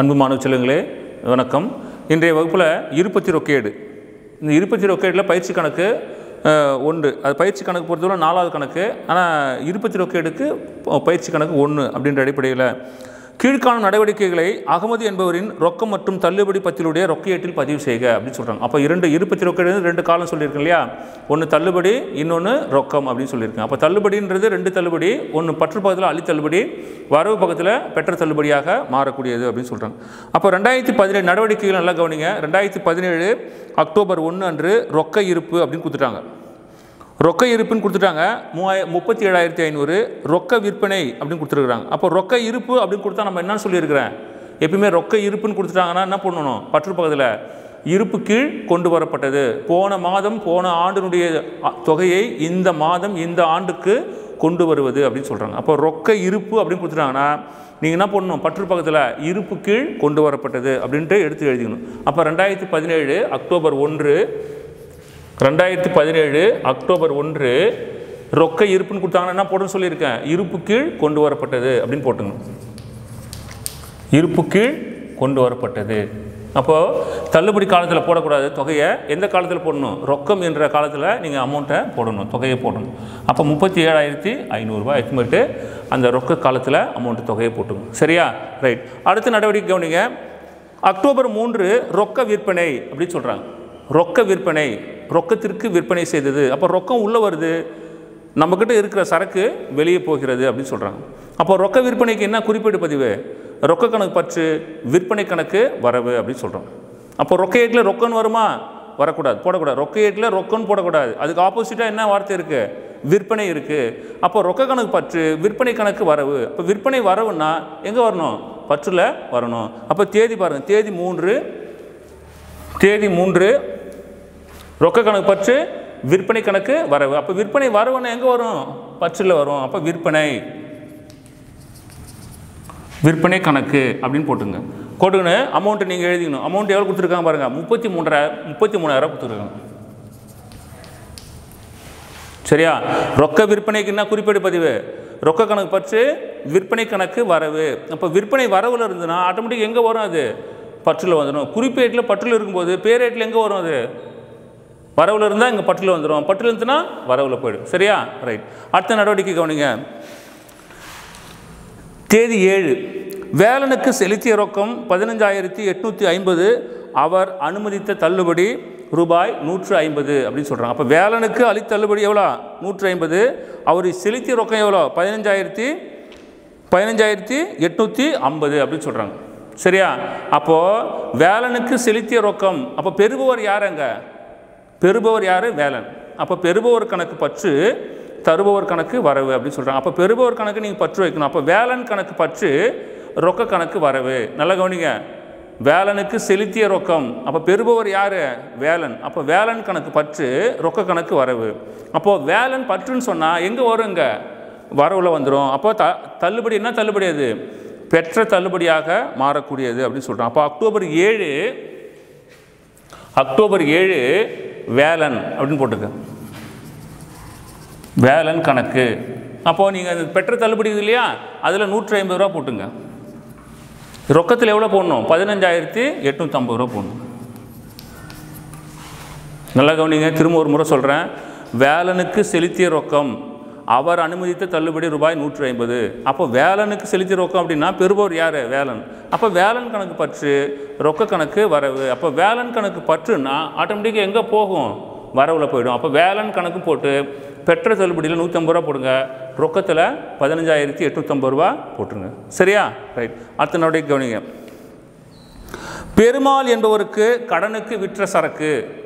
அன்பு மாணவ செல்வங்களே வணக்கம். இன்றைய வகுப்பில் இருபத்தி ரொக்கேடு. இந்த இருபத்தி ரொக்கேடில் பயிற்சி கணக்கு ஒன்று. அது பயிற்சி கணக்கு பொறுத்தவரை நாலாவது கணக்கு. ஆனால் இருபத்தி ரொக்கேடுக்கு பயிற்சி கணக்கு ஒன்று அப்படின்ற அடிப்படையில் கீழ்காணும் நடவடிக்கைகளை அகமது என்பவரின் ரொக்கம் மற்றும் தள்ளுபடி பத்திலுடைய ரொக்கையீட்டில் பதிவு செய்க அப்படின்னு சொல்கிறாங்க அப்போ இரண்டு இருபத்தி ரொக்கேடு ரெண்டு காலம் சொல்லியிருக்கேன் இல்லையா? ஒன்று தள்ளுபடி இன்னொன்று ரொக்கம் அப்படின்னு சொல்லியிருக்கேன். அப்போ தள்ளுபடின்றது ரெண்டு தள்ளுபடி ஒன்று பற்று பக்கத்தில் அள்ளி தள்ளுபடி வரவு பக்கத்தில் பெற்ற தள்ளுபடியாக மாறக்கூடியது அப்படின்னு சொல்கிறாங்க அப்போ ரெண்டாயிரத்தி பதினேழு நடவடிக்கைகள் நல்லா கவனிங்க. ரெண்டாயிரத்தி பதினேழு அக்டோபர் ஒன்று அன்று ரொக்க இருப்பு அப்படின்னு கொடுத்துட்டாங்க. ரொக்க இருப்புன்னு கொடுத்துட்டாங்க. மூவாய முப்பத்தி ஏழாயிரத்தி ஐநூறு ரொக்க விற்பனை அப்படின்னு கொடுத்துருக்குறாங்க. அப்போ ரொக்க இருப்பு அப்படின்னு கொடுத்தா நம்ம என்னன்னு சொல்லியிருக்கிறேன்? எப்பயுமே ரொக்க இருப்புன்னு கொடுத்துட்டாங்கன்னா என்ன பண்ணணும்? பற்று பக்கத்தில் இருப்பு கீழ் கொண்டு வரப்பட்டது. போன மாதம் போன ஆண்டினுடைய தொகையை இந்த மாதம் இந்த ஆண்டுக்கு கொண்டு வருவது அப்படின்னு சொல்கிறாங்க அப்போ ரொக்க இருப்பு அப்படின்னு கொடுத்துட்டாங்கன்னா நீங்கள் என்ன பண்ணணும்? பற்று பக்கத்தில் இருப்பு கீழ் கொண்டு வரப்பட்டது அப்படின்ட்டு எடுத்து எழுதிக்கணும். அப்போ ரெண்டாயிரத்தி பதினேழு அக்டோபர் ஒன்று ரெண்டாயிரத்தி பதினேழு அக்டோபர் ஒன்று ரொக்க இருப்புன்னு கொடுத்தாங்கன்னா என்ன போடணும்னு சொல்லியிருக்கேன். இருப்பு கீழ் கொண்டு வரப்பட்டது அப்படின்னு போட்டுங்க இருப்பு கீழ் கொண்டு வரப்பட்டது. அப்போது தள்ளுபடி காலத்தில் போடக்கூடாது. தொகையை எந்த காலத்தில் போடணும்? ரொக்கம் என்ற காலத்தில் நீங்கள் அமௌண்ட்டை போடணும். தொகையை போடணும். அப்போ முப்பத்தி ஏழாயிரத்தி ஐநூறுரூவா எஸ்டிமேட்டு அந்த ரொக்க காலத்தில் அமௌண்ட்டு தொகையை போட்டுங்க சரியா? ரைட் அடுத்த நடவடிக்கை கவனிங்க. அக்டோபர் மூன்று ரொக்க விற்பனை அப்படின்னு சொல்கிறாங்க ரொக்க விற்பனை ரொக்கத்திற்கு விற்பனை செய்தது. அப்போ ரொக்கம் உள்ளே வருது. நம்மக்கிட்ட இருக்கிற சரக்கு வெளியே போகிறது அப்படின்னு சொல்கிறாங்க அப்போ ரொக்க விற்பனைக்கு என்ன குறிப்பீடு பதிவு? ரொக்க கணக்கு பற்று விற்பனை கணக்கு வரவு அப்படின்னு சொல்கிறோம் அப்போ ரொக்க ஏட்டில் ரொக்கன்னு வருமா? வரக்கூடாது போடக்கூடாது. ரொக்க ஏட்டில் ரொக்கன்னு போடக்கூடாது. அதுக்கு ஆப்போசிட்டாக என்ன வார்த்தை இருக்குது விற்பனை இருக்குது அப்போ ரொக்க கணக்கு பற்று விற்பனை கணக்கு வரவு. அப்போ விற்பனை வரவுன்னா எங்கே வரணும்? பற்றில் வரணும். அப்போ தேதி பாருங்கள் தேதி மூன்று தேதி மூன்று. ரொக்க கணக்கு பற்று விற்பனை கணக்கு வரவு. அப்போ விற்பனை வரவுன்னு எங்கே வரும்? பற்றில் வரும். அப்போ விற்பனை. விற்பனை கணக்கு அப்படின்னு போட்டுங்க. போட்டுக்கின்னு அமௌண்ட்டு நீங்கள் எழுதிக்கணும். அமௌண்ட் எவ்வளோ கொடுத்துருக்காங்க பாருங்கள் முப்பத்தி மூன்றாயிரம் முப்பத்தி மூணாயிரம் கொடுத்துருக்காங்க. சரியா? ரொக்க விற்பனைக்கு என்ன குறிப்பீடு பதிவு? ரொக்க கணக்கு பற்று விற்பனை கணக்கு வரவு. அப்போ விற்பனை வரவில் இருந்ததுன்னா ஆட்டோமேட்டிக் எங்கே வரும் அது? பற்றில் வந்துடும். குறிப்பேட்டில் பற்றில் இருக்கும்போது பேரேட்டில் எங்கே வரும் அது? வரவில் இருந்தால் இங்கே பற்றில் வந்துடும். பற்றில் இருந்துச்சுன்னா வரவில் போயிடும். சரியா? ரைட் அடுத்த நடவடிக்கை கவனிங்க. தேதி ஏழு. வேலனுக்கு செலுத்திய ரொக்கம் பதினஞ்சாயிரத்தி எட்நூற்றி ஐம்பது. அவர் அனுமதித்த தள்ளுபடி ரூபாய் நூற்று ஐம்பது அப்படின்னு சொல்கிறாங்க அப்போ வேலனுக்கு அளித்த தள்ளுபடி எவ்வளோ? நூற்று ஐம்பது. அவர் செலுத்திய ரொக்கம் எவ்வளோ? பதினஞ்சாயிரத்தி பதினஞ்சாயிரத்தி எட்நூற்றி ஐம்பது அப்படின்னு சொல்கிறாங்க சரியா? அப்போது வேலனுக்கு செலுத்திய ரொக்கம் அப்போ பெறுபவர் யார் அங்கே பெறுபவர் யார்? வேலன். அப்போ பெறுபவர் கணக்கு பற்று தருபவர் கணக்கு வரவு அப்படின்னு சொல்கிறாங்க அப்போ பெறுபவர் கணக்கு நீங்கள் பற்று வைக்கணும். அப்போ வேலன் கணக்கு பற்று ரொக்க கணக்கு வரவு. நல்லா கவனிங்க. வேலனுக்கு செலுத்திய ரொக்கம் அப்போ பெறுபவர் யார்? வேலன். அப்போ வேலன் கணக்கு பற்று ரொக்க கணக்கு வரவு. அப்போது வேலன் பற்றுன்னு சொன்னால் எங்கே வரும் இங்கே வரவில் வந்துடும் அப்போ த தள்ளுபடி என்ன தள்ளுபடி அது? பெற்ற தள்ளுபடியாக மாறக்கூடியது அப்படின்னு சொல்கிறோம் அப்போ அக்டோபர் ஏழு அக்டோபர் ஏழு வேலன் அப்படின்னு போட்டுக்க வேலன் கணக்கு. அப்போது நீங்கள் அது பெற்ற தள்ளுபடி இல்லையா? அதில் நூற்றி ஐம்பது ரூபா போட்டுங்க. ரொக்கத்தில் எவ்வளோ போடணும்? பதினஞ்சாயிரத்தி எட்நூற்றம்பது ரூபா போடணும். நல்லா கவனிங்க திரும்ப ஒரு முறை சொல்கிறேன் வேலனுக்கு செலுத்திய ரொக்கம் அவர் அனுமதித்த தள்ளுபடி ரூபாய் நூற்றி ஐம்பது அப்போ வேலனுக்கு செலுத்தி ரொக்கம் அப்படின்னா பெறுபவர் யார்? வேலன். அப்போ வேலன் கணக்கு பற்று ரொக்க கணக்கு வரவு. அப்போ வேலன் கணக்கு பற்றுன்னா ஆட்டோமேட்டிக்காக எங்கே போகும்? வரவில் போயிடும். அப்போ வேலன் கணக்கு போட்டு பெற்ற தள்ளுபடியில் நூற்றம்பது ரூபா போடுங்க. ரொக்கத்தில் பதினஞ்சாயிரத்தி எட்நூற்றம்பது ரூபா போட்டுருங்க. சரியா? ரைட் அடுத்த நடவடிக்கை கவனிங்க. பெருமாள் என்பவருக்கு கடனுக்கு விற்ற சரக்கு.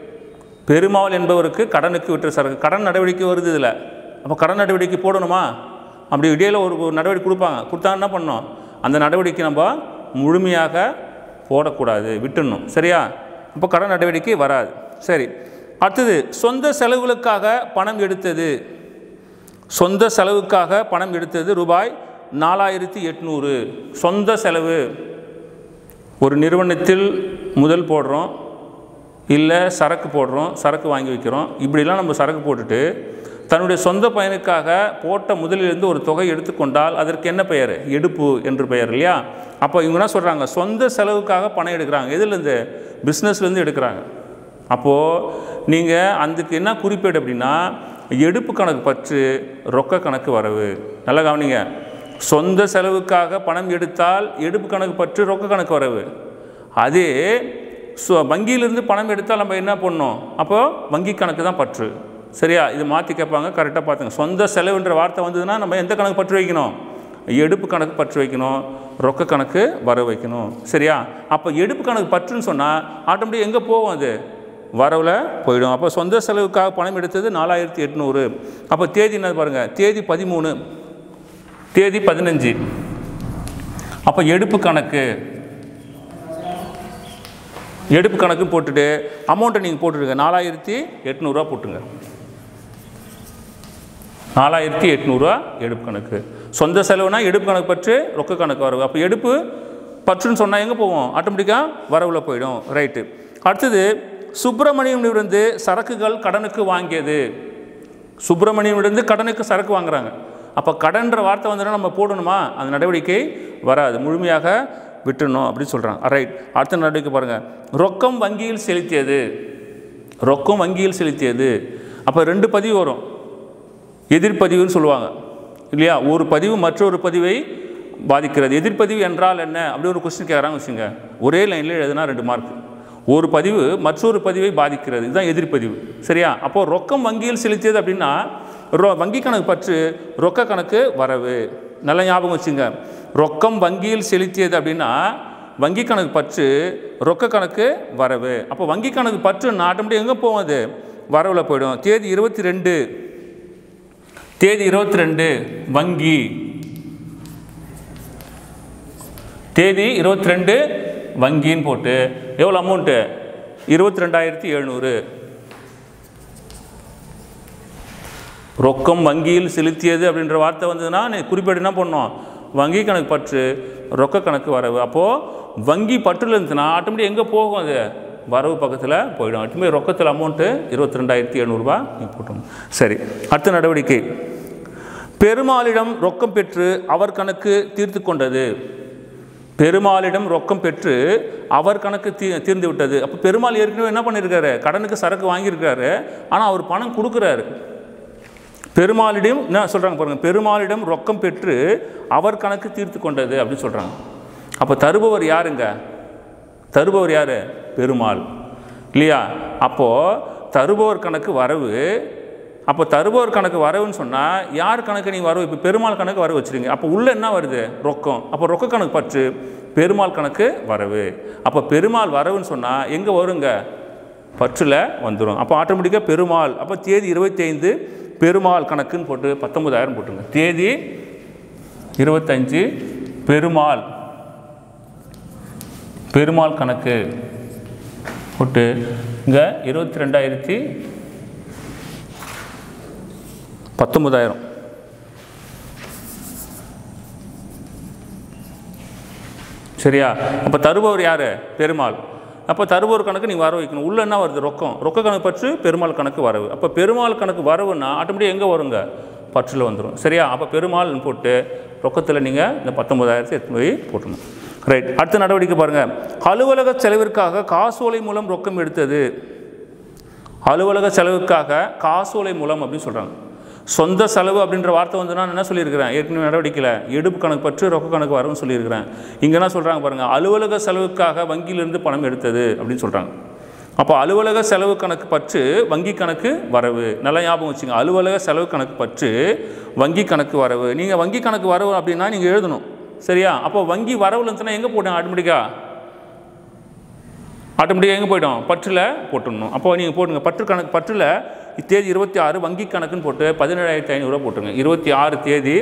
பெருமாள் என்பவருக்கு கடனுக்கு விற்ற சரக்கு. கடன் நடவடிக்கை வருது இதில். அப்போ கடன் நடவடிக்கை போடணுமா? அப்படி இடையில ஒரு ஒரு நடவடிக்கை கொடுப்பாங்க. கொடுத்தா என்ன பண்ணோம் அந்த நடவடிக்கை நம்ம முழுமையாக போடக்கூடாது. விட்டுடணும். சரியா? அப்போ கடன் நடவடிக்கை வராது. சரி. அடுத்தது சொந்த செலவுகளுக்காக பணம் எடுத்தது. சொந்த செலவுக்காக பணம் எடுத்தது ரூபாய் நாலாயிரத்தி எட்நூறு. சொந்த செலவு. ஒரு நிறுவனத்தில் முதல் போடுறோம். இல்லை சரக்கு போடுறோம். சரக்கு வாங்கி வைக்கிறோம். இப்படிலாம் நம்ம சரக்கு போட்டுட்டு தன்னுடைய சொந்த பயனுக்காக போட்ட முதலிலிருந்து ஒரு தொகை எடுத்துக்கொண்டால் அதற்கு என்ன பெயர்? எடுப்பு என்று பெயர் இல்லையா? அப்போ இவங்க என்ன சொல்கிறாங்க சொந்த செலவுக்காக பணம் எடுக்கிறாங்க. எதுலேருந்து பிஸ்னஸ்லேருந்து எடுக்கிறாங்க. அப்போது நீங்கள் அதுக்கு என்ன குறிப்பேடு அப்படின்னா எடுப்பு கணக்கு பற்று ரொக்க கணக்கு வரவு. நல்லா கவனிங்க. சொந்த செலவுக்காக பணம் எடுத்தால் எடுப்பு கணக்கு பற்று ரொக்க கணக்கு வரவு. அதே ஸோ வங்கியிலிருந்து பணம் எடுத்தால் நம்ம என்ன பண்ணோம் அப்போது வங்கி கணக்கு தான் பற்று. சரியா? இது மாற்றி கேட்பாங்க கரெக்டாக பார்த்துங்க. சொந்த செலவுன்ற வார்த்தை வந்ததுன்னா நம்ம எந்த கணக்கு பற்று வைக்கணும்? எடுப்பு கணக்கு பற்று வைக்கணும் ரொக்க கணக்கு வர வைக்கணும். சரியா? அப்போ எடுப்பு கணக்கு பற்றுன்னு சொன்னால் ஆட்டோமேட்டிக் எங்கே போகும் அது? வரவில் போயிடும். அப்போ சொந்த செலவுக்காக பணம் எடுத்தது நாலாயிரத்தி எட்நூறு. அப்போ தேதி என்ன பாருங்கள் தேதி பதிமூணு. தேதி பதினஞ்சு. அப்போ எடுப்பு கணக்கு. எடுப்பு கணக்கு போட்டுட்டு அமௌண்ட்டை நீங்கள் போட்டுடுங்க. நாலாயிரத்தி எட்நூறுரூவா போட்டுங்க நாலாயிரத்தி எட்நூறுரூவா எடுப்பு கணக்கு. சொந்த செலவுனா எடுப்பு கணக்கு பற்று ரொக்க கணக்கு வரவு. அப்போ எடுப்பு பற்றுன்னு சொன்னால் எங்கே போவோம்? ஆட்டோமேட்டிக்காக வரவில் போயிடும். ரைட்டு. அடுத்தது சுப்பிரமணியமிலிருந்து சரக்குகள் கடனுக்கு வாங்கியது. சுப்பிரமணியமிலிருந்து கடனுக்கு சரக்கு வாங்குறாங்க. அப்போ கடன்ற வார்த்தை வந்ததுன்னா நம்ம போடணுமா? அந்த நடவடிக்கை வராது. முழுமையாக விட்டுணும் அப்படின்னு சொல்கிறாங்க ரைட். அடுத்த நடவடிக்கை பாருங்கள் ரொக்கம் வங்கியில் செலுத்தியது. ரொக்கம் வங்கியில் செலுத்தியது. அப்போ ரெண்டு பதிவு வரும். எதிர்ப்பதிவுன்னு சொல்லுவாங்க. இல்லையா? ஒரு பதிவு மற்றொரு பதிவை பாதிக்கிறது. எதிர்ப்பதிவு என்றால் என்ன? அப்படி ஒரு கொஸ்டின் கேட்குறாங்க வச்சுங்க ஒரே லைனில் எழுதுனா ரெண்டு மார்க் ஒரு பதிவு மற்றொரு பதிவை பாதிக்கிறது. இதுதான் எதிர்ப்பதிவு. சரியா? அப்போது ரொக்கம் வங்கியில் செலுத்தியது அப்படின்னா ரொ வங்கி கணக்கு பற்று ரொக்க கணக்கு வரவு. நல்ல ஞாபகம் வச்சுங்க ரொக்கம் வங்கியில் செலுத்தியது அப்படின்னா வங்கி கணக்கு பற்று ரொக்க கணக்கு வரவு. அப்போ வங்கி கணக்கு பற்று ஆட்டோமேட்டிக் எங்கே போகும் அது? வரவில் போயிடும். தேதி இருபத்தி ரெண்டு. தேதி இருபத்தி ரெண்டு வங்கி. தேதி இருபத்தி ரெண்டு வங்கின்னு போட்டு எவ்வளோ அமௌண்ட்டு இருபத்தி ரெண்டாயிரத்தி எழுநூறு. ரொக்கம் வங்கியில் செலுத்தியது அப்படின்ற வார்த்தை வந்ததுன்னா நீ குறிப்பிட்டு என்ன பண்ணோம் வங்கி கணக்கு பற்று ரொக்க கணக்கு வரவு. அப்போது வங்கி பற்றுல இருந்துச்சுன்னா ஆட்டோமேட்டிக் எங்கே போகும் அது? வரவு பக்கத்தில் போயிடும். ஆட்டோமே ரொக்கத்தில் அமௌண்ட்டு இருபத்தி ரெண்டாயிரத்தி எழுநூறுபா நீ சரி அடுத்த நடவடிக்கை. பெருமாளிடம் ரொக்கம் பெற்று அவர் கணக்கு தீர்த்து கொண்டது. பெருமாளிடம் ரொக்கம் பெற்று அவர் கணக்கு தீ தீர்ந்து விட்டது. அப்போ பெருமாள் ஏற்கனவே என்ன பண்ணியிருக்காரு கடனுக்கு சரக்கு வாங்கியிருக்காரு. ஆனால் அவர் பணம் கொடுக்குறாரு. பெருமாளிடம் என்ன சொல்கிறாங்க பாருங்கள் பெருமாளிடம் ரொக்கம் பெற்று அவர் கணக்கு தீர்த்து கொண்டது அப்படின்னு சொல்கிறாங்க அப்போ தருபவர் யாருங்க? தருபவர் யார்? பெருமாள். இல்லையா? அப்போது தருபவர் கணக்கு வரவு அப்போ தருபவர் கணக்கு வரவுன்னு சொன்னால் யார் கணக்கு நீங்கள் வரவு? இப்போ பெருமாள் கணக்கு வரவு வச்சுருங்க அப்போ உள்ளே என்ன வருது? ரொக்கம். அப்போ ரொக்க கணக்கு பற்று பெருமாள் கணக்கு வரவு. அப்போ பெருமாள் வரவுன்னு சொன்னால் எங்கே வருங்க? பற்றில் வந்துடும் அப்போ ஆட்டோமேட்டிக்காக பெருமாள். அப்போ தேதி இருபத்தைந்து பெருமாள் கணக்குன்னு போட்டு பத்தொம்பதாயிரம் போட்டுருங்க. தேதி இருபத்தஞ்சு பெருமாள். பெருமாள் கணக்கு போட்டு இங்கே இருபத்தி ரெண்டாயிரத்தி பத்தொன்பதாயிரம். சரியா? அப்போ தருபவர் யார்? பெருமாள். அப்போ தருபவர் கணக்கு நீங்கள் வர வைக்கணும். உள்ளே என்ன வருது? ரொக்கம். ரொக்க கணக்கு பற்று பெருமாள் கணக்கு வரவு. அப்போ பெருமாள் கணக்கு வரவுன்னா ஆட்டோமேட்டிக் எங்கே வருங்க? பற்றில் வந்துடும் சரியா? அப்போ பெருமாள்னு போட்டு ரொக்கத்தில் நீங்கள் இந்த பத்தொம்பதாயிரத்தி எடுத்து போய் போட்டணும் ரைட் அடுத்த நடவடிக்கை பாருங்கள் அலுவலக செலவிற்காக காசோலை மூலம் ரொக்கம் எடுத்தது. அலுவலக செலவுக்காக காசோலை மூலம் அப்படின்னு சொல்கிறாங்க சொந்த செலவு அப்படின்ற வார்த்தை வந்து நான் என்ன சொல்லியிருக்கிறேன்? ஏற்கனவே நடவடிக்கையில் எடுப்பு கணக்கு பற்று ரொக்க கணக்கு வரும்னு சொல்லியிருக்கிறேன். இங்கே என்ன சொல்கிறாங்க பாருங்கள் அலுவலக செலவுக்காக வங்கியிலிருந்து பணம் எடுத்தது அப்படின்னு சொல்கிறாங்க அப்போ அலுவலக செலவு கணக்கு பற்று வங்கி கணக்கு வரவு. நல்லா ஞாபகம் வச்சுங்க. அலுவலக செலவு கணக்கு பற்று வங்கி கணக்கு வரவு. நீங்கள் வங்கி கணக்கு வரவு அப்படின்னா நீங்கள் எழுதணும். சரியா? அப்போ வங்கி வரவு இருந்துச்சுன்னா எங்கே போட்டோம் ஆட்டோமேட்டிக்காக ஆட்டோமேட்டிக்காக எங்கே போய்டும்? பற்றில் போட்டுடணும். அப்போ நீங்கள் போட்டுங்க. பற்று கணக்கு பற்றில் தேதி இருபத்தி ஆறு வங்கி கணக்குன்னு போட்டு பதினேழாயிரத்தி ஐநூறுரூவா போட்டுருங்க. இருபத்தி ஆறு தேதி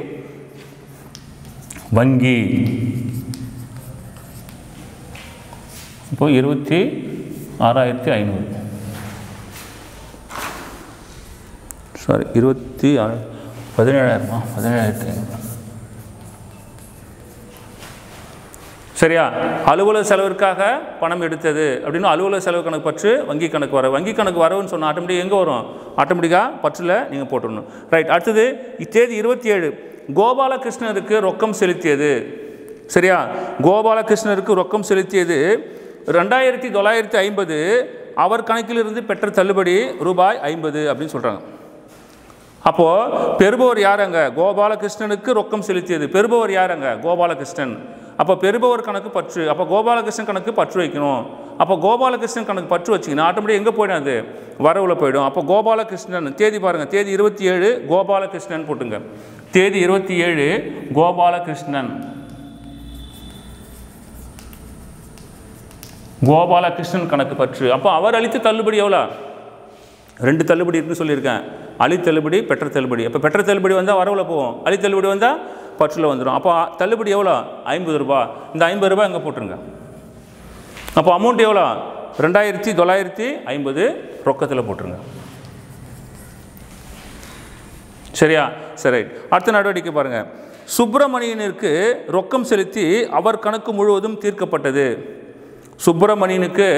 வங்கி. இப்போ இருபத்தி ஆறாயிரத்தி ஐநூறு. சாரி இருபத்தி ஆறு பதினேழாயிரமா? பதினேழாயிரத்தி ஐநூறு. சரியா? அலுவலக செலவிற்காக பணம் எடுத்தது அப்படின்னு அலுவலக செலவு கணக்கு பற்று வங்கி கணக்கு வர வங்கி கணக்கு வரவுன்னு சொன்னால் ஆட்டோமேட்டிக் எங்கே வரும்? ஆட்டோமேட்டிக்காக பற்றில் நீங்கள் போட்டுடணும். ரைட் அடுத்தது இத்தேதி இருபத்தி ஏழு கோபாலகிருஷ்ணருக்கு ரொக்கம் செலுத்தியது. சரியா? கோபாலகிருஷ்ணருக்கு ரொக்கம் செலுத்தியது ரெண்டாயிரத்தி தொள்ளாயிரத்தி ஐம்பது அவர் கணக்கிலிருந்து பெற்ற தள்ளுபடி ரூபாய் ஐம்பது அப்படின்னு சொல்கிறாங்க அப்போது பெறுபவர் யாருங்க கோபாலகிருஷ்ணனுக்கு ரொக்கம் செலுத்தியது. பெறுபவர் யாருங்க கோபாலகிருஷ்ணன். அப்போ பெறுபவர் கணக்கு பற்று அப்போ கோபாலகிருஷ்ணன் கணக்கு பற்று வைக்கணும். அப்போ கோபாலகிருஷ்ணன் கணக்கு பற்று வச்சிங்கன்னா ஆட்டோமேட்டிக் எங்கே போயிடும் அது? வரவில் போயிடும். அப்போ கோபாலகிருஷ்ணன் தேதி பாருங்கள் தேதி இருபத்தி ஏழு கோபாலகிருஷ்ணன் போட்டுங்க. தேதி இருபத்தி ஏழு கோபாலகிருஷ்ணன். கோபாலகிருஷ்ணன் கணக்கு பற்று. அப்போ அவர் அளித்த தள்ளுபடி எவ்வளோ? ரெண்டு தள்ளுபடி இருக்குன்னு சொல்லியிருக்கேன். அழி தள்ளுபடி பெற்ற தள்ளுபடி. அப்போ பெற்ற தள்ளுபடி வந்தால் வரவில் போவோம். அழி தள்ளுபடி வந்தால் பற்றில் வந்துடும். அப்போ தள்ளுபடி எவ்வளோ? ஐம்பது ரூபா. இந்த ஐம்பது ரூபாய் அங்கே போட்டுருங்க? அப்போ அமௌண்ட் எவ்வளோ? ரெண்டாயிரத்தி தொள்ளாயிரத்தி ஐம்பது ரொக்கத்தில் போட்டுருங்க. சரியா? சரி அடுத்த நடவடிக்கை பாருங்கள் சுப்பிரமணியனுக்கு ரொக்கம் செலுத்தி அவர் கணக்கு முழுவதும் தீர்க்கப்பட்டது. சுப்பிரமணியனுக்கு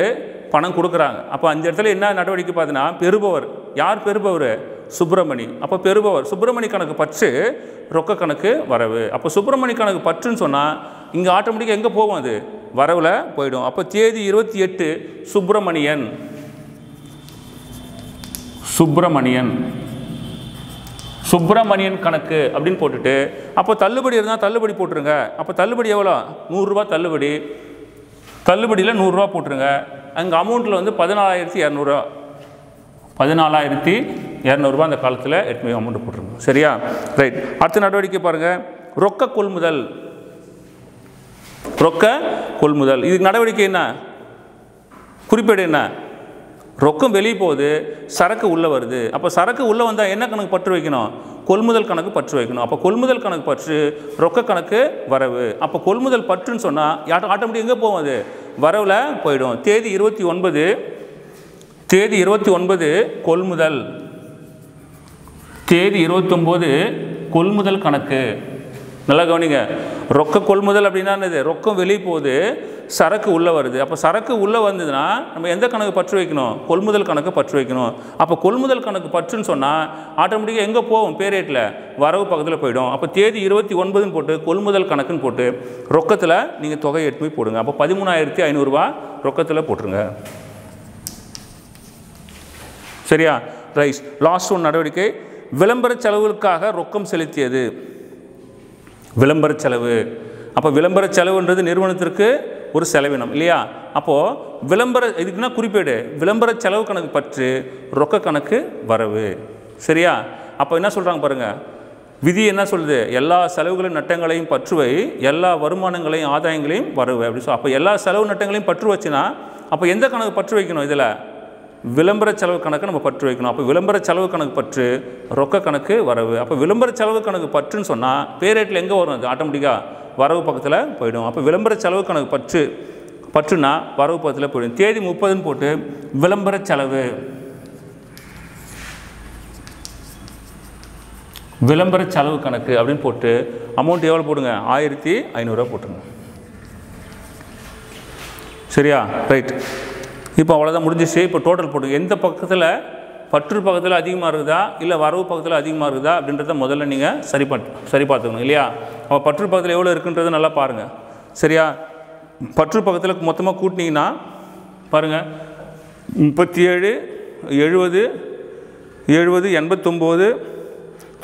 பணம் கொடுக்குறாங்க. அப்போ அந்த இடத்துல என்ன நடவடிக்கை பார்த்தீங்கன்னா பெறுபவர். யார் பெறுபவர்? சுப்பிரமணி. அப்போ பெறுபவர் சுப்பிரமணி கணக்கு பற்று ரொக்க கணக்கு வரவு. அப்போ சுப்பிரமணி கணக்கு பற்றுன்னு சொன்னால் இங்கே ஆட்டோமேட்டிக்காக எங்கே போகும் அது? வரவில் போயிடும். அப்போ தேதி இருபத்தி எட்டு சுப்பிரமணியன். சுப்பிரமணியன். சுப்பிரமணியன் கணக்கு அப்படின்னு போட்டுட்டு அப்போ தள்ளுபடி இருந்தால் தள்ளுபடி போட்டுருங்க. அப்போ தள்ளுபடி எவ்வளோ? நூறுரூவா தள்ளுபடி. தள்ளுபடியில் நூறுரூவா போட்டுருங்க. அங்கே அமௌண்ட்டில் வந்து பதினாலாயிரத்தி இரநூறுவா பதினாலாயிரத்தி இரநூறுபா அந்த காலத்தில் எட்டு அமௌண்ட் போட்டுருங்க சரியா? ரைட் அடுத்த நடவடிக்கை பாருங்கள் ரொக்க கொள்முதல். ரொக்க கொள்முதல். இதுக்கு நடவடிக்கை என்ன? குறிப்பேடு என்ன? ரொக்கம் வெளியே போகுது சரக்கு உள்ளே வருது. அப்போ சரக்கு உள்ளே வந்தால் என்ன கணக்கு பற்று வைக்கணும்? கொள்முதல் கணக்கு பற்று வைக்கணும். அப்போ கொள்முதல் கணக்கு பற்று ரொக்க கணக்கு வரவு. அப்போ கொள்முதல் பற்றுன்னு சொன்னால் ஆட்டோமேட்டிக் எங்கே போகும் அது? வரவில் போயிடும். தேதி இருபத்தி ஒன்பது தேதி இருபத்தி ஒன்பது கொள்முதல். தேதி இருபத்தொம்போது கொள்முதல் கணக்கு. நல்லா கவனிங்க. ரொக்க கொள்முதல் அப்படின்னா என்னது? ரொக்கம் வெளியே போகுது சரக்கு உள்ளே வருது. அப்போ சரக்கு உள்ளே வந்ததுன்னா நம்ம எந்த கணக்கு பற்று வைக்கணும்? கொள்முதல் கணக்கு பற்று வைக்கணும். அப்போ கொள்முதல் கணக்கு பற்றுன்னு சொன்னால் ஆட்டோமேட்டிக்காக எங்கே போகும்? பேரேட்டில் வரவு பக்கத்தில் போயிடும். அப்போ தேதி இருபத்தி ஒன்பதுன்னு போட்டு கொள்முதல் கணக்குன்னு போட்டு ரொக்கத்தில் நீங்கள் தொகை எட்டு போய் போடுங்க. அப்போ பதிமூணாயிரத்தி ஐநூறுரூவா ரொக்கத்தில் போட்டுருங்க. சரியா? ரைஸ். லாஸ்ட் ஒன் நடவடிக்கை. விளம்பர செலவுகளுக்காக ரொக்கம் செலுத்தியது. விளம்பர செலவு. அப்போ விளம்பர செலவுன்றது நிறுவனத்திற்கு ஒரு செலவினம் இல்லையா? அப்போது விளம்பர இதுக்குன்னா குறிப்பேடு? விளம்பர செலவு கணக்கு பற்று ரொக்க கணக்கு வரவு. சரியா? அப்போ என்ன சொல்கிறாங்க பாருங்கள் விதி என்ன சொல்லுது? எல்லா செலவுகளின் நட்டங்களையும் பற்றுவை எல்லா வருமானங்களையும் ஆதாயங்களையும் வரவு அப்படி சொல் அப்போ எல்லா செலவு நட்டங்களையும் பற்று வச்சுன்னா அப்போ எந்த கணக்கு பற்று வைக்கணும் இதில்? விளம்பர செலவு கணக்கு நம்ம பற்று வைக்கணும். அப்போ விளம்பர செலவு கணக்கு பற்று ரொக்க கணக்கு வரவு. அப்போ விளம்பர செலவு கணக்கு பற்றுன்னு சொன்னால் பேரேட்டில் எங்கே வரும் அது? ஆட்டோமேட்டிக்காக வரவு பக்கத்தில் போயிடும். அப்போ விளம்பர செலவு கணக்கு பற்று பற்றுனா வரவு பக்கத்தில் போயிடும். தேதி முப்பதுன்னு போட்டு விளம்பர செலவு. விளம்பர செலவு கணக்கு அப்படின்னு போட்டு அமௌண்ட் எவ்வளோ போடுங்க? ஆயிரத்தி ஐநூறுரூவா போட்டுருங்க. சரியா? ரைட் இப்போ அவ்வளோதான் முடிஞ்சிச்சு. இப்போ டோட்டல் போட்டு எந்த பக்கத்தில் பற்று பக்கத்தில் அதிகமாக இருக்குதா இல்லை வரவு பக்கத்தில் அதிகமாக இருக்குதா அப்படின்றத முதல்ல நீங்கள் சரி பார்த்து சரி பார்த்துக்கணும் இல்லையா? அப்போ பற்று பக்கத்தில் எவ்வளோ இருக்குன்றதை நல்லா பாருங்கள் சரியா? பற்று பக்கத்தில் மொத்தமாக கூட்டினீங்கன்னா பாருங்கள் முப்பத்தி ஏழு எழுபது எழுபது எண்பத்தொம்போது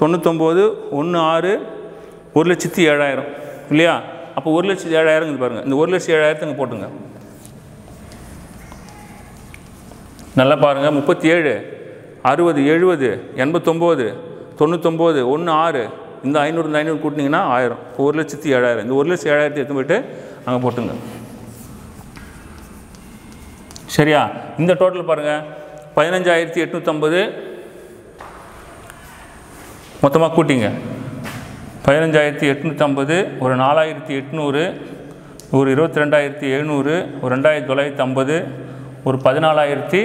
தொண்ணூத்தொம்போது ஒன்று ஆறு ஒரு லட்சத்தி ஏழாயிரம் இல்லையா? அப்போ ஒரு லட்சத்தி ஏழாயிரம் இது பாருங்கள் இந்த ஒரு லட்சத்தி ஏழாயிரத்தை இங்கே போட்டுங்க. நல்லா பாருங்கள் முப்பத்தி ஏழு அறுபது எழுபது எண்பத்தொம்போது தொண்ணூத்தொம்போது ஒன்று ஆறு இந்த ஐநூறு இந்த ஐநூறு கூட்டினீங்கன்னா ஆயிரம். ஒரு லட்சத்தி ஏழாயிரம். இந்த ஒரு லட்சத்தி ஏழாயிரத்தி எடுத்து போயிட்டு அங்கே போட்டுங்க சரியா? இந்த டோட்டல் பாருங்கள் பதினஞ்சாயிரத்தி எட்நூற்றம்பது மொத்தமாக கூட்டிங்க. பதினஞ்சாயிரத்தி எட்நூற்றம்பது ஒரு நாலாயிரத்தி எட்நூறு ஒரு இருபத்தி ரெண்டாயிரத்தி எழுநூறு ஒரு ரெண்டாயிரத்தி தொள்ளாயிரத்தி ஐம்பது ஒரு பதினாலாயிரத்தி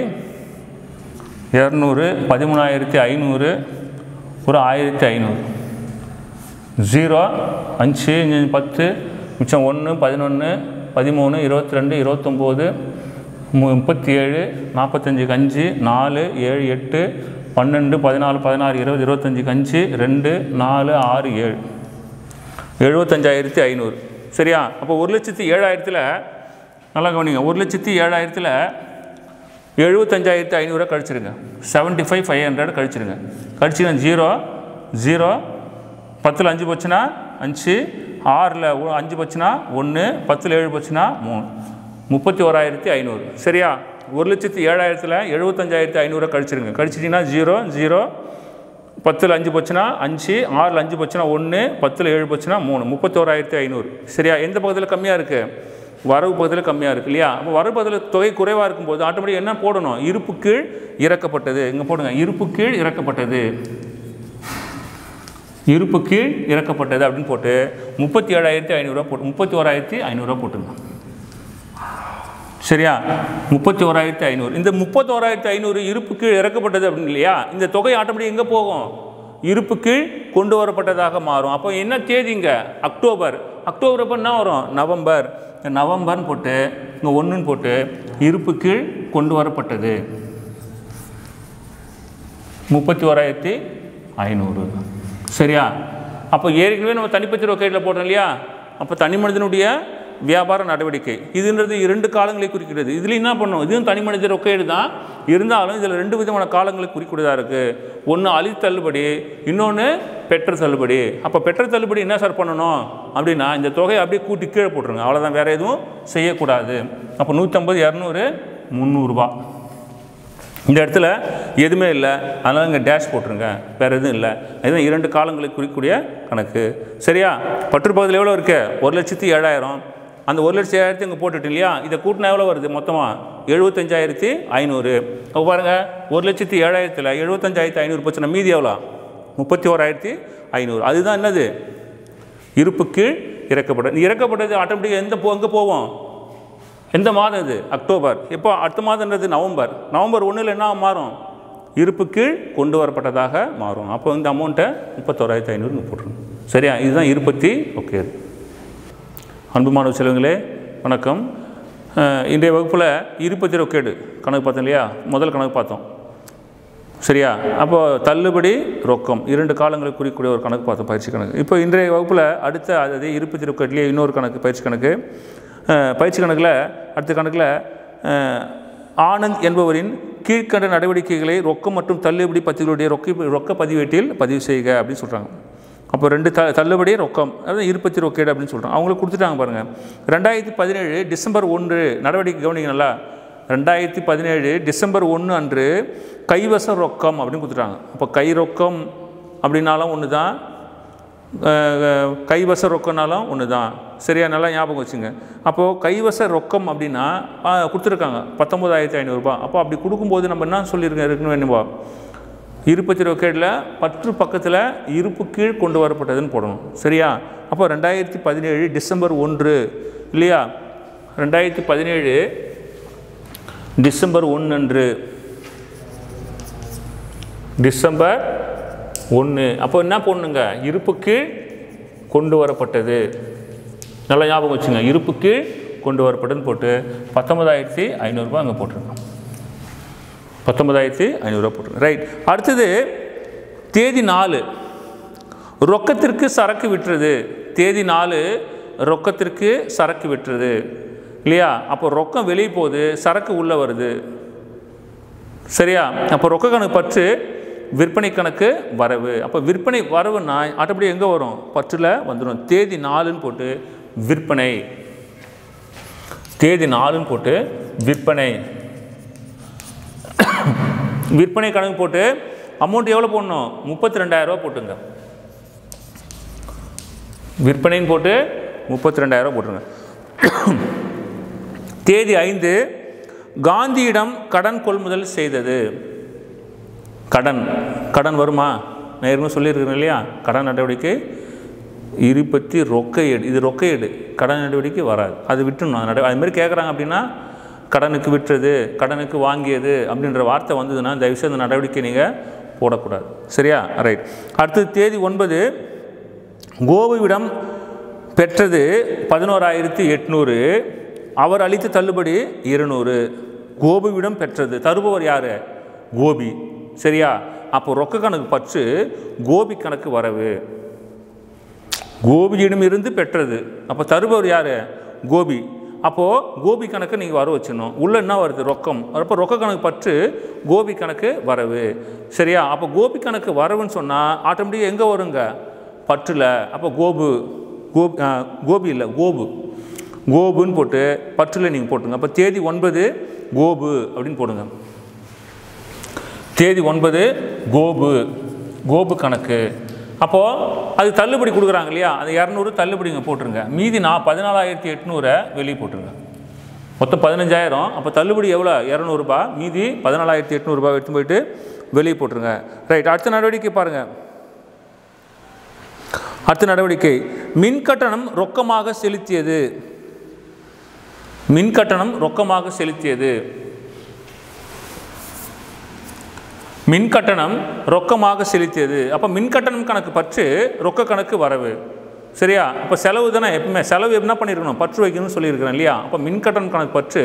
இரநூறு பதிமூணாயிரத்தி ஐநூறு ஒரு ஆயிரத்தி ஐநூறு. ஜீரோ அஞ்சு பத்து மிச்சம் ஒன்று பதினொன்று பதிமூணு இருபத்தி ரெண்டு இருபத்தொம்போது முப்பத்தி ஏழு நாற்பத்தஞ்சுக்கு அஞ்சு நாலு ஏழு எட்டு பன்னெண்டு பதினாலு பதினாறு இருபது இருபத்தஞ்சுக்கு அஞ்சு ரெண்டு நாலு ஆறு ஏழு. எழுபத்தஞ்சாயிரத்தி ஐநூறு. சரியா? அப்போ ஒரு லட்சத்தி ஏழாயிரத்தில் நல்லா கவனிங்க ஒரு லட்சத்தி ஏழாயிரத்தில் எழுபத்தஞ்சாயிரத்தி ஐநூறுரூவா கழிச்சிருங்க. செவன்ட்டி ஃபைவ் ஃபைவ் ஹண்ட்ரட் கழிச்சிருங்க. கழிச்சிங்க ஜீரோ ஜீரோ பத்தில் அஞ்சு போச்சுன்னா அஞ்சு ஆறில் அஞ்சு போச்சுன்னா ஒன்று பத்தில் ஏழு போச்சுன்னா மூணு. முப்பத்தி ஓராயிரத்தி ஐநூறு. சரியா? ஒரு லட்சத்தி ஏழாயிரத்தில் எழுபத்தஞ்சாயிரத்தி ஐநூறுரூவா கழிச்சிருங்க. கழிச்சிட்டிங்கன்னா ஜீரோ ஜீரோ பத்தில் அஞ்சு போச்சுன்னா அஞ்சு ஆறில் அஞ்சு போச்சுன்னா ஒன்று பத்தில் ஏழு போச்சுன்னா மூணு. முப்பத்தோராயிரத்தி ஐநூறு. சரியா? எந்த பக்கத்தில் கம்மியாக இருக்குது வரவு பகுதியில் கம்மியாக இருக்குது இல்லையா? அப்போ வரவு பகுதியில் தொகை குறைவாக இருக்கும்போது ஆட்டோமேட்டிக் என்ன போடணும்? இருப்பு கீழ் இறக்கப்பட்டது. இங்கே போடுங்க. இருப்பு கீழ் இறக்கப்பட்டது. இருப்பு கீழ் இறக்கப்பட்டது அப்படின்னு போட்டு முப்பத்தி ஏழாயிரத்தி ஐநூறுரூவா போட்டு முப்பத்தி ஓராயிரத்தி ஐநூறுரூவா போட்டுங்க. சரியா? முப்பத்தி ஓராயிரத்தி ஐநூறு. இந்த முப்பத்தோராயிரத்தி ஐநூறு இருப்பு கீழ் இறக்கப்பட்டது அப்படின்னு இல்லையா? இந்த தொகை ஆட்டோமேட்டிக் எங்கே போகும்? இருப்பு கீழ் கொண்டு வரப்பட்டதாக மாறும். அப்போ என்ன தேதிங்க அக்டோபர். அக்டோபர் அப்போ என்ன வரும்? நவம்பர். நவம்பர்னு போட்டு இங்கே ஒன்றுன்னு போட்டு இருப்பு கீழ் கொண்டு வரப்பட்டது. முப்பத்தி ஓராயிரத்தி ஐநூறு. சரியா? அப்போ ஏற்கனவே நம்ம தனிப்பத்தி கையில் போடுறோம் இல்லையா? அப்போ தனி மனிதனுடைய வியாபார நடவடிக்கை. இதுன்றது இரண்டு காலங்களை குறிக்கிறது. இதில் என்ன பண்ணும்? இதுவும் தனி மனிதர் ரொக்கையீடு தான். இருந்தாலும் இதில் ரெண்டு விதமான காலங்களை குறிக்கூடியதாக இருக்குது ஒன்று அழி தள்ளுபடி இன்னொன்று பெற்ற தள்ளுபடி. அப்போ பெற்ற தள்ளுபடி என்ன சார் பண்ணணும்? அப்படின்னா இந்த தொகையை அப்படியே கூட்டி கீழே போட்டுருங்க. அவ்வளோதான் வேறு எதுவும் செய்யக்கூடாது. அப்போ நூற்றம்பது இரநூறு முந்நூறுரூபா இந்த இடத்துல எதுவுமே இல்லை. அதனால் இங்கே டேஷ் போட்டுருங்க. வேறு எதுவும் இல்லை. இதுதான் இரண்டு காலங்களை குறிக்கக்கூடிய கணக்கு. சரியா? பற்றுப்பகுதியில் எவ்வளோ இருக்குது ஒரு லட்சத்தி ஏழாயிரம். அந்த ஒரு லட்சத்தி ஏழாயிரத்தி இங்கே போட்டுட்டு இல்லையா? இதை கூட்டினா எவ்வளோ வருது? மொத்தமாக எழுபத்தஞ்சாயிரத்தி ஐநூறு. அப்போ பாருங்கள் ஒரு லட்சத்தி ஏழாயிரத்தில் எழுபத்தஞ்சாயிரத்தி ஐநூறு போச்சுன்னா மீதி எவ்வளோ? முப்பத்தி ஓராயிரத்தி ஐநூறு. அதுதான் என்னது? இருப்பு கீழ் இறக்கப்பட்டது. இறக்கப்பட்டது ஆட்டோமேட்டிக்காக எந்த போ எங்கே போவோம்? எந்த மாதம் இது? அக்டோபர். இப்போ அடுத்த மாதம்ன்றது நவம்பர். நவம்பர் ஒன்றில் என்ன மாறும்? இருப்பு கீழ் கொண்டு வரப்பட்டதாக மாறும். அப்போ இந்த அமௌண்ட்டை முப்பத்தோராயிரத்தி ஐநூறு போட்டுருங்க சரியா? இதுதான் இருபத்தி ஓகே. அன்பு மாணவ செல்வங்களே வணக்கம். இன்றைய வகுப்பில் இருபத்தி ரொக்கேடு கணக்கு பார்த்தோம் இல்லையா? முதல் கணக்கு பார்த்தோம். சரியா? அப்போது தள்ளுபடி ரொக்கம் இரண்டு காலங்களை குறிக்கக்கூடிய ஒரு கணக்கு பார்த்தோம் பயிற்சி கணக்கு. இப்போ இன்றைய வகுப்பில் அடுத்த அதே இருபத்தி ரொக்கேட்லேயே இன்னொரு கணக்கு பயிற்சி கணக்கு. பயிற்சி கணக்கில் அடுத்த கணக்கில் ஆனந்த் என்பவரின் கீழ்க்கண்ட நடவடிக்கைகளை ரொக்கம் மற்றும் தள்ளுபடி பத்திகளுடைய ரொக்க ரொக்க பதிவேட்டில் பதிவு செய்க அப்படின்னு சொல்கிறாங்க அப்போ ரெண்டு த தள்ளுபடி ரொக்கம். அதாவது இருபத்தி ரொக்கேடு அப்படின்னு சொல்கிறோம் அவங்களுக்கு கொடுத்துட்டாங்க பாருங்கள் ரெண்டாயிரத்தி பதினேழு டிசம்பர் ஒன்று நடவடிக்கை கவனிங்க நல்லா. ரெண்டாயிரத்தி பதினேழு டிசம்பர் ஒன்று அன்று கைவச ரொக்கம் அப்படின்னு கொடுத்துட்டாங்க. அப்போ கை ரொக்கம் அப்படின்னாலும் ஒன்று தான் கைவச ரொக்கம்னாலும் ஒன்று தான் சரியா? நல்லா ஞாபகம் வச்சுங்க. அப்போது கைவச ரொக்கம் அப்படின்னா கொடுத்துருக்காங்க. பத்தொம்போதாயிரத்தி ஐநூறுரூபா அப்போ அப்படி கொடுக்கும்போது நம்ம என்ன சொல்லியிருக்கோம் இருக்கணும் வேணுமா இருபத்தி பற்று பக்கத்தில் இருப்பு கீழ் கொண்டு வரப்பட்டதுன்னு போடணும். சரியா? அப்போ ரெண்டாயிரத்தி பதினேழு டிசம்பர் ஒன்று இல்லையா? ரெண்டாயிரத்தி பதினேழு டிசம்பர் ஒன்று அன்று. டிசம்பர் ஒன்று அப்போ என்ன போடணுங்க? இருப்பு கீழ் கொண்டு வரப்பட்டது. நல்லா ஞாபகம் வச்சுங்க. இருப்பு கீழ் கொண்டு வரப்பட்டதுன்னு போட்டு பத்தொன்பதாயிரத்தி ஐநூறுரூபா அங்கே போட்டிருக்கோம். பத்தொன்பதாயிரத்தி ஐநூறுரூவா போட்டு ரைட் அடுத்தது தேதி நாலு. ரொக்கத்திற்கு சரக்கு விட்டுறது தேதி நாலு ரொக்கத்திற்கு சரக்கு விட்டுறது இல்லையா? அப்போ ரொக்கம் வெளியே போகுது சரக்கு உள்ளே வருது. சரியா? அப்போ ரொக்க கணக்கு பற்று விற்பனை கணக்கு வரவு. அப்போ விற்பனை வரவுன்னா ஆட்டோமேட்டிக் எங்கே வரும்? பற்றில் வந்துடும் தேதி நாலுன்னு போட்டு விற்பனை. தேதி நாலுன்னு போட்டு விற்பனை. விற்பனை கணக்கு போட்டு அமௌண்ட் எவ்வளோ போடணும்? முப்பத்தி ரெண்டாயிரரூவா போட்டுங்க. விற்பனைன்னு போட்டு முப்பத்தி ரெண்டாயிரரூவா போட்டுருங்க. தேதி ஐந்து காந்தியிடம் கடன் கொள்முதல் செய்தது. கடன் கடன் வருமா? நான் ஏற்கனவே சொல்லியிருக்கிறேன் இல்லையா? கடன் நடவடிக்கை இருபத்தி ரொக்க ஏடு இது ரொக்க ஏடு கடன் நடவடிக்கை வராது. அது விட்டுணும் அது நட அது கேட்குறாங்க அப்படின்னா கடனுக்கு விட்டுறது கடனுக்கு வாங்கியது அப்படின்ற வார்த்தை வந்ததுன்னா தயவுசெய்து அந்த நடவடிக்கை நீங்கள் போடக்கூடாது. சரியா? ரைட் அடுத்தது தேதி ஒன்பது. கோபுவிடம் பெற்றது பதினோராயிரத்தி எட்நூறு. அவர் அளித்த தள்ளுபடி இருநூறு. கோபுவிடம் பெற்றது. தருபவர் யார்? கோபி. சரியா? அப்போ ரொக்க கணக்கு பற்று கோபி கணக்கு வரவு. கோபியிடம் இருந்து பெற்றது. அப்போ தருபவர் யார்? கோபி. அப்போது கோபி கணக்கு நீங்கள் வர வச்சிடணும். உள்ள என்ன வருது? ரொக்கம். அப்போ ரொக்க கணக்கு பற்று கோபி கணக்கு வரவு. சரியா? அப்போ கோபி கணக்கு வரவுன்னு சொன்னால் ஆட்டோமேட்டிக்காக எங்கே வருங்க? பற்றில். அப்போ கோபு கோபி ஆ, கோபி இல்லை கோபு. கோபுன்னு போட்டு பற்றில் நீங்கள் போட்டுங்க. அப்போ தேதி ஒன்பது கோபு அப்படின்னு போடுங்க. தேதி ஒன்பது கோபு. கோபு கணக்கு. அப்போது அது தள்ளுபடி கொடுக்குறாங்க இல்லையா? அந்த இரநூறு தள்ளுபடிங்க போட்டுருங்க. மீதி நான் பதினாலாயிரத்தி எட்நூறை வெளியே போட்டுருங்க. மொத்தம் பதினஞ்சாயிரம். அப்போ தள்ளுபடி எவ்வளோ? இரநூறுபா. மீதி பதினாலாயிரத்தி எட்நூறுபா எடுத்து போயிட்டு வெளியே போட்டுருங்க. ரைட் அடுத்த நடவடிக்கை பாருங்கள் அடுத்த நடவடிக்கை. மின் கட்டணம் ரொக்கமாக செலுத்தியது. மின் கட்டணம் ரொக்கமாக செலுத்தியது. மின் கட்டணம் ரொக்கமாக செலுத்தியது. அப்போ மின் கட்டணம் கணக்கு பற்று ரொக்க கணக்கு வரவு. சரியா? அப்போ செலவு தானே எப்பவுமே செலவு என்ன பண்ணியிருக்கணும் பற்று வைக்கணும்னு சொல்லியிருக்கிறேன் இல்லையா? அப்போ மின் கட்டணம் கணக்கு பற்று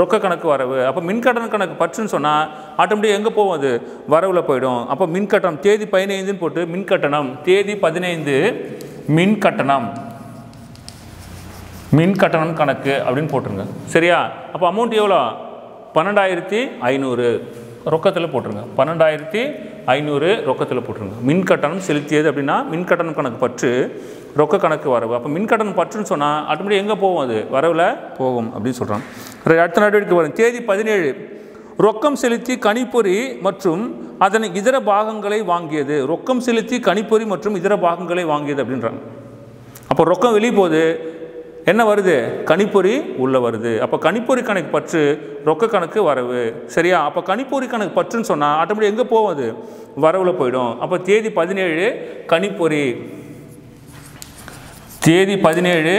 ரொக்க கணக்கு வரவு. அப்போ மின் கட்டணம் கணக்கு பற்றுன்னு சொன்னால் ஆட்டோமேட்டிக் எங்கே போகும் அது? வரவில் போயிடும். அப்போ மின் கட்டணம் தேதி பதினைந்துன்னு போட்டு மின் கட்டணம் தேதி பதினைந்து மின் கட்டணம் மின் கட்டணம் கணக்கு அப்படின்னு போட்டுருங்க. சரியா? அப்போ அமௌண்ட் எவ்வளோ? பன்னெண்டாயிரத்தி ஐநூறு. ரொக்கத்தில் போட்டுருங்க. பன்னெண்டாயிரத்தி ஐநூறு ரொக்கத்தில் போட்டுருங்க. மின் கட்டணம் செலுத்தியது அப்படின்னா மின் கட்டணம் கணக்கு பற்று ரொக்க கணக்கு வரவு. அப்போ மின் கட்டணம் பற்றுன்னு சொன்னால் ஆட்டோமேட்டிக் எங்கே போகும் அது? வரவில் போகும் அப்படின்னு சொல்கிறான் அடுத்த நடவடிக்கை வரும் தேதி பதினேழு. ரொக்கம் செலுத்தி கணிப்பொறி மற்றும் அதன் இதர பாகங்களை வாங்கியது. ரொக்கம் செலுத்தி கணிப்பொறி மற்றும் இதர பாகங்களை வாங்கியது அப்படின்றாங்க. அப்போ ரொக்கம் வெளியே போகுது. என்ன வருது? கணிப்பொறி உள்ளே வருது. அப்போ கணிப்பொறி கணக்கு பற்று ரொக்க கணக்கு வரவு. சரியா? அப்போ கணிப்பொறி கணக்கு பற்றுன்னு சொன்னால் ஆட்டோமேட்டிக் எங்கே போகும் அது? வரவில் போயிடும். அப்போ தேதி பதினேழு கணிப்பொறி. தேதி பதினேழு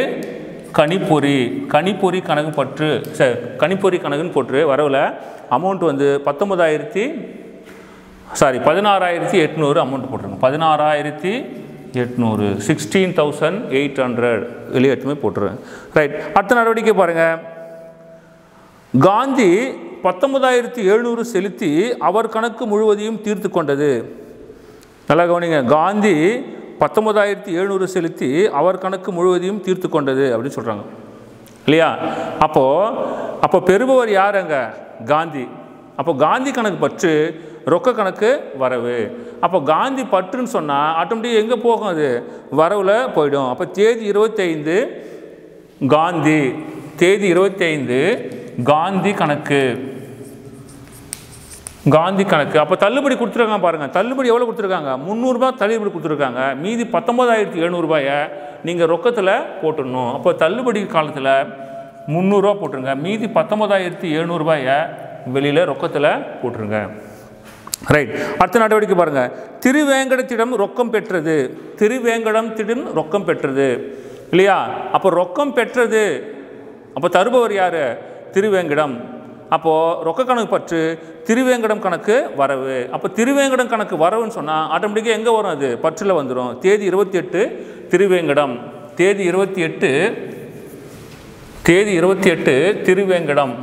கணிப்பொறி. கணிப்பொறி கணக்கு பற்று. சரி கணிப்பொறி கணக்குன்னு போட்டு வரவில் அமௌண்ட் வந்து பத்தொம்பதாயிரத்தி சாரி பதினாறாயிரத்தி எட்நூறு அமௌண்ட் போட்டுருங்க. பதினாறாயிரத்தி எட்நூறு சிக்ஸ்டீன் தௌசண்ட் எயிட் ஹண்ட்ரட் வெளியே எடுத்துமே போட்டுருவேன். ரைட் அடுத்த நடவடிக்கை பாருங்கள் காந்தி பத்தொன்பதாயிரத்தி எழுநூறு செலுத்தி அவர் கணக்கு முழுவதையும் தீர்த்து கொண்டது. நல்லா கவனிங்க. காந்தி பத்தொன்பதாயிரத்தி எழுநூறு செலுத்தி அவர் கணக்கு முழுவதையும் தீர்த்து கொண்டது அப்படின்னு சொல்கிறாங்க இல்லையா? அப்போது அப்போ பெறுபவர் யார் அங்கே? காந்தி. அப்போ காந்தி கணக்கு பற்று ரொக்க கணக்கு வரவு. அப்போ காந்தி பற்றுன்னு சொன்னால் ஆட்டோமேட்டிக் எங்கே போகும் அது? வரவில் போயிடும். அப்போ தேதி இருபத்தைந்து காந்தி. தேதி இருபத்தைந்து காந்தி கணக்கு. காந்தி கணக்கு. அப்போ தள்ளுபடி கொடுத்துருக்காங்க பாருங்கள் தள்ளுபடி எவ்வளோ கொடுத்துருக்காங்க? முந்நூறுரூபா தள்ளுபடி கொடுத்துருக்காங்க. மீதி பத்தொம்பதாயிரத்தி எழுநூறுபாயை நீங்கள் ரொக்கத்தில் போட்டுடணும். அப்போ தள்ளுபடி காலத்தில் முந்நூறுரூவா போட்டுருங்க. மீதி பத்தொம்பதாயிரத்தி எழுநூறுபாயை வெளியில் ரொக்கத்தில் போட்டுருங்க. ரைட் அடுத்த நடவடிக்கை பாருங்கள் திருவேங்கடத்திடம் ரொக்கம் பெற்றது. திருவேங்கடம் திடம் ரொக்கம் பெற்றது. இல்லையா? அப்போ ரொக்கம் பெற்றது. அப்போ தருபவர் யார்? திருவேங்கடம். அப்போது ரொக்க கணக்கு பற்று திருவேங்கடம் கணக்கு வரவு. அப்போ திருவேங்கடம் கணக்கு வரவுன்னு சொன்னால் ஆட்டோமேட்டிக்காக எங்கே வரும் அது? பற்றில் வந்துடும் தேதி இருபத்தி எட்டு திருவேங்கடம். தேதி இருபத்தி எட்டு தேதி இருபத்தி எட்டு திருவேங்கடம்.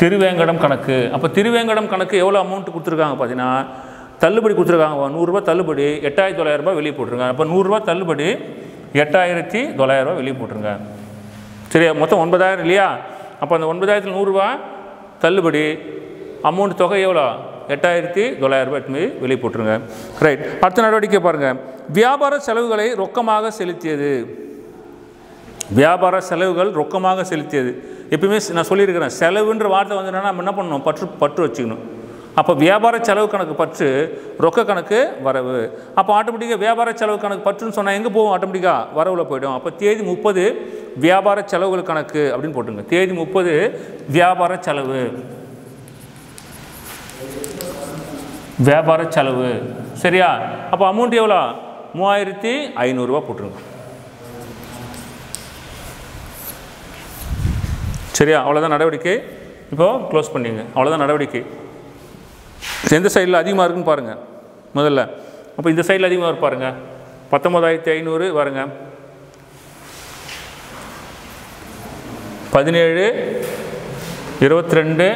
திருவேங்கடம் கணக்கு. அப்போ திருவேங்கடம் கணக்கு எவ்வளோ அமௌண்ட் கொடுத்துருக்காங்க பார்த்தீங்கன்னா தள்ளுபடி கொடுத்துருக்காங்க நூறுரூவா தள்ளுபடி எட்டாயிரத்தி தொள்ளாயிரரூபா வெளியே போட்டுருங்க அப்போ நூறுரூவா தள்ளுபடி எட்டாயிரத்தி தொள்ளாயிரரூபா வெளியே போட்டுருங்க சரியா? மொத்தம் ஒன்பதாயிரம் இல்லையா? அப்போ அந்த ஒன்பதாயிரத்தில் நூறுரூவா தள்ளுபடி அமௌண்ட் தொகை எவ்வளோ? எட்டாயிரத்தி தொள்ளாயிரரூபா எடுத்து வெளியே போட்டுருங்க. ரைட் அடுத்த நடவடிக்கை பாருங்கள் வியாபார செலவுகளை ரொக்கமாக செலுத்தியது. வியாபார செலவுகள் ரொக்கமாக செலுத்தியது. எப்பயுமே நான் சொல்லியிருக்கிறேன் செலவுன்ற வார்த்தை வந்துன்னா நம்ம என்ன பண்ணணும்? பற்று பற்று வச்சுக்கணும். அப்போ வியாபார செலவு கணக்கு பற்று ரொக்க கணக்கு வரவு. அப்போ ஆட்டோமேட்டிக்காக வியாபார செலவு கணக்கு பற்றுன்னு சொன்னால் எங்கே போகும்? ஆட்டோமேட்டிக்காக வரவில் போயிடும். அப்போ தேதி முப்பது வியாபார செலவுகள் கணக்கு அப்படின்னு போட்டுங்க. தேதி முப்பது வியாபார செலவு. வியாபார செலவு. சரியா? அப்போ அமௌண்ட் எவ்வளோ? மூவாயிரத்தி ஐநூறுரூவா போட்டுருங்க. சரியா? அவ்வளோதான் நடவடிக்கை. இப்போது க்ளோஸ் பண்ணிங்க அவ்வளோதான் நடவடிக்கை. எந்த சைடில் அதிகமாக இருக்குன்னு பாருங்கள் முதல்ல. அப்போ இந்த சைடில் அதிகமாக இருப்பாருங்க பாருங்க. பத்தொம்போதாயிரத்தி ஐநூறு பாருங்க பதினேழு இருபத்தி ரெண்டு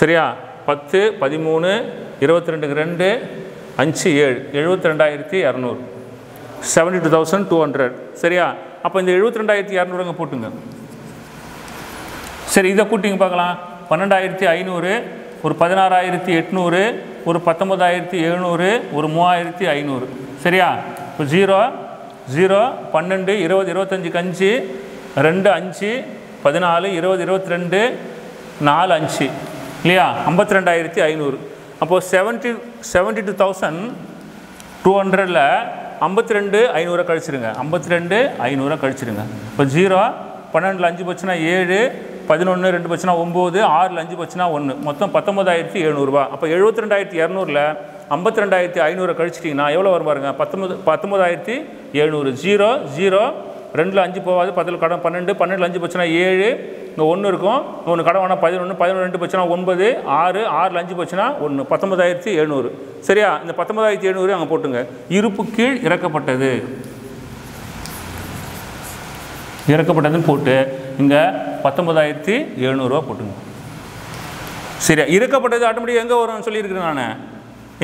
சரியா? பத்து பதிமூணு இருபத்தி ரெண்டுக்கு ரெண்டு அஞ்சு ஏழு. எழுபத்தி ரெண்டாயிரத்தி இரநூறு seventy two thousand two hundred சரியா? அப்போ இந்த எழுபத்தி ரெண்டாயிரத்தி இரநூறுங்க போட்டுங்க. சரி இதை கூட்டிங்க பார்க்கலாம். பன்னெண்டாயிரத்தி ஐநூறு ஒரு பதினாறாயிரத்தி எட்நூறு ஒரு பத்தொம்பதாயிரத்தி எழுநூறு ஒரு மூவாயிரத்தி ஐநூறு. சரியா? இப்போ ஜீரோ ஜீரோ பன்னெண்டு இருபது இருபத்தஞ்சுக்கு அஞ்சு ரெண்டு அஞ்சு பதினாலு இருபது இருபத்தி ரெண்டு நாலு அஞ்சு. இல்லையா? ஐம்பத்தி ரெண்டாயிரத்தி ஐநூறு. அப்போது seventy seventy two thousand two ஹண்ட்ரடில் ஐம்பத்தி ரெண்டு ஐநூறை கழிச்சிருங்க. ஐம்பத்தி ரெண்டு ஐநூறை கழிச்சிருங்க. இப்போ ஜீரோ பன்னெண்டில் அஞ்சு போச்சுன்னா ஏழு பதினொன்று ரெண்டு போச்சுன்னா ஒம்பது ஆறில் அஞ்சு போச்சுன்னா ஒன்று மொத்தம் பத்தொம்பதாயிரத்தி எழுநூறுபா அப்போ எழுபத்தி ரெண்டாயிரத்தி இரநூறுல ஐம்பத்தி ரெண்டாயிரத்தி ஐநூறு கழிச்சிட்டிங்கன்னா எவ்வளோ வரும் பாருங்க? பத்தொம்பது பத்தொம்பதாயிரத்தி எழுநூறு. ஜீரோ ஜீரோ ரெண்டில் அஞ்சு போகாது. பத்தில் கடன் பன்னெண்டு பன்னெண்டில் அஞ்சு போச்சுன்னா ஏழு. இங்கே ஒன்று இருக்கும். ஒன்று கடன் வேணால் பதினொன்று பதினொன்று ரெண்டு போச்சுன்னா ஒன்பது ஆறு ஆறில் அஞ்சு போச்சுன்னா ஒன்று பத்தொம்பதாயிரத்தி எழுநூறு. சரியா? இந்த பத்தொம்பதாயிரத்தி எழுநூறு அங்கே போட்டுங்க. இருப்பு கீழ் இறக்கப்பட்டது. இறக்கப்பட்டதுன்னு போட்டு இங்கே பத்தொன்பதாயிரத்தி எழுநூறுவா போட்டுங்க. சரியா? இறக்கப்பட்டது ஆட்டோமேட்டிக் எங்கே வரும்னு சொல்லியிருக்கிறேன் நான்.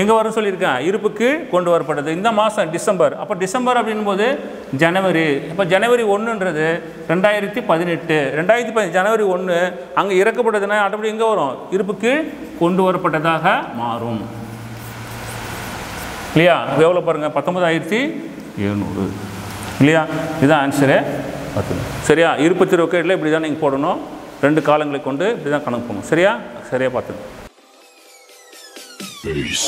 எங்கே வரும்னு சொல்லியிருக்கேன். இருப்புக்கு கொண்டு வரப்பட்டது. இந்த மாதம் டிசம்பர். அப்போ டிசம்பர் அப்படின்னும் போது ஜனவரி. இப்போ ஜனவரி ஒன்றுன்றது ரெண்டாயிரத்தி பதினெட்டு. ரெண்டாயிரத்தி பதி ஜனவரி ஒன்று அங்கே இறக்கப்பட்டதுன்னா ஆட்டோமேட்டிக் எங்கே வரும்? இருப்புக்கு கொண்டு வரப்பட்டதாக மாறும். இல்லையா? எவ்வளோ பாருங்கள் பத்தொன்பதாயிரத்தி எழுநூறு. இல்லையா? இதுதான் ஆன்சரு சரியா? இருப்பு திருவுக்கேட்டில் இப்படி தான் நீங்கள் போடணும். ரெண்டு காலங்களை கொண்டு இப்படி தான் கணக்கு போகணும் சரியா? சரியாக பார்த்துங்க Peace.